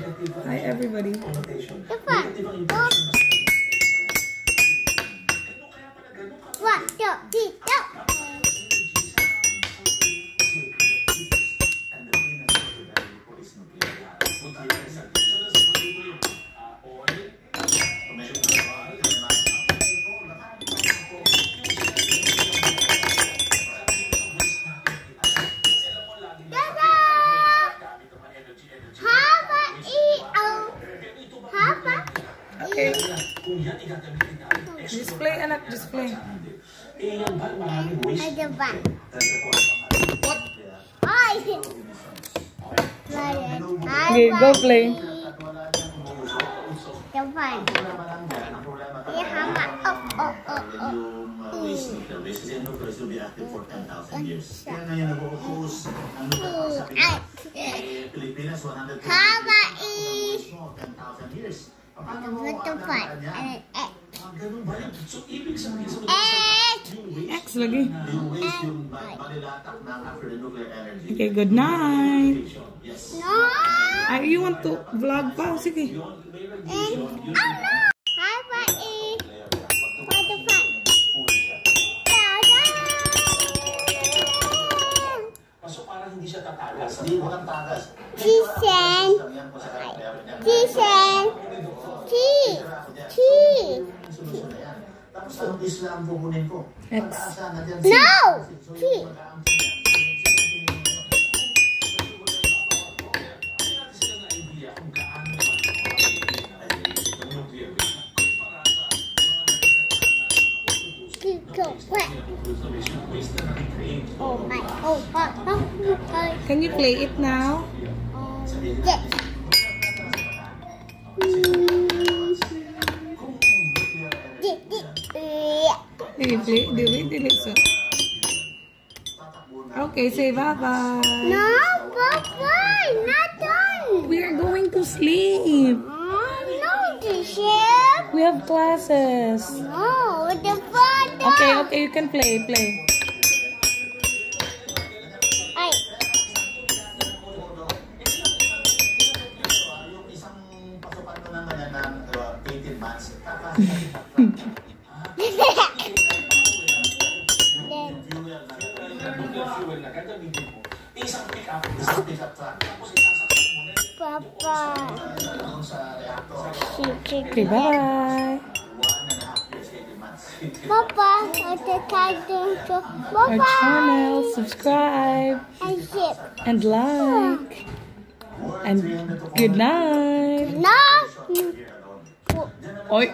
Hi, everybody. The Display, anak. Display. Ada. Ban. Okay, go play. Iya, hama. Oh, oh, oh, oh. waste nuclear Butterfly. And X. So, ibig sabihin sa X lagi. Okay, good night. No! Ay, you want to vlog pa? Sige. And, oh no! How about a butterfly? So, para hindi siya tatagas. Hindi mo tagas. Jason. Jason. T T X No T Oh my, oh, oh, oh, oh. Can you play it now? Um, yes. So. Okay, say bye-bye. No, bye-bye, not done. We are going to sleep. Oh, no, ship. We have classes. No, the father. Okay, okay, you can play, play. Okay, bye. One and a half years, 18 months. Papa, at the to Our channel, subscribe, And like. And good night. No. Here Hoy